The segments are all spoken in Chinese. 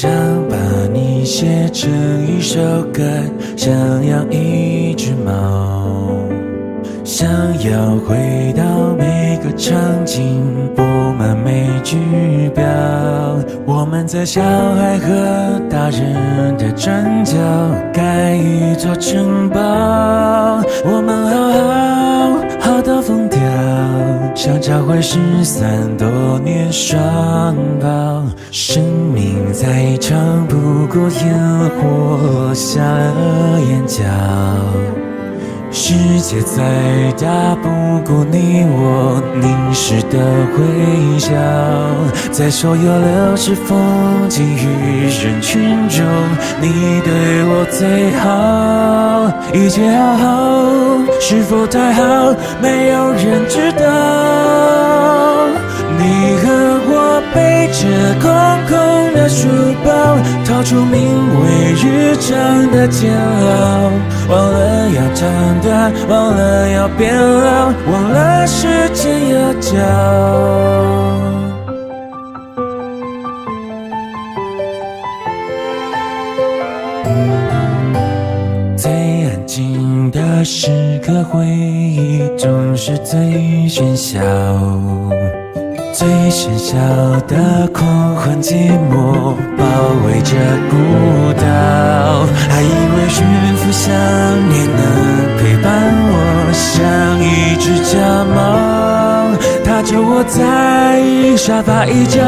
想把你写成一首歌，想养一只猫，想要回到每个场景，布满每句标。我们在小孩和大人的转角盖一座城堡，我们好好，想找回失散多年双胞。生命再长不过烟火下了眼角。世界再大不过你我凝视的微笑，在所有流逝风景与人群中，你对我最好，一切好好，是否太好，没有人知道。你和我背着空空的书包，逃出名为日常的煎熬，忘了要长大，忘了要变老，忘了时间要教。最安静的时刻，回忆总是最喧嚣。最喧嚣的狂欢寂寞包围着孤岛，还以为驯服想念能陪伴我，像一只家猫，它就窝在沙发一角，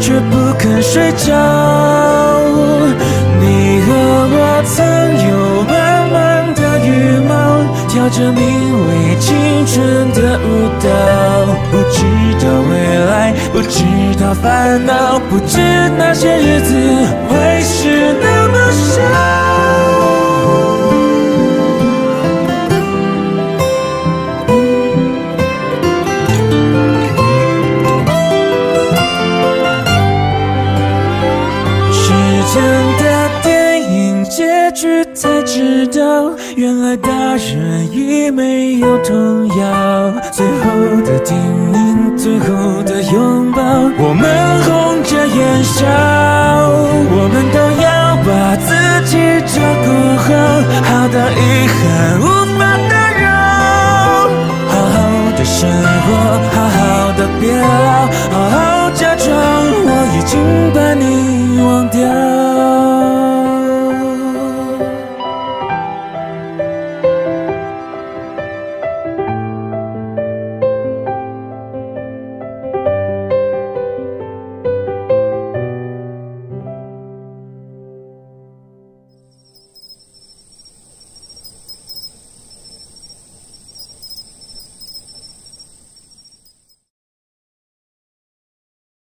却不肯睡觉。你和我曾知道未来，不知道烦恼，不知那些日子会是那么少。时间的电影结局才知道，原来大人已没有童谣。最后的叮，最后的拥抱，我们红着眼笑，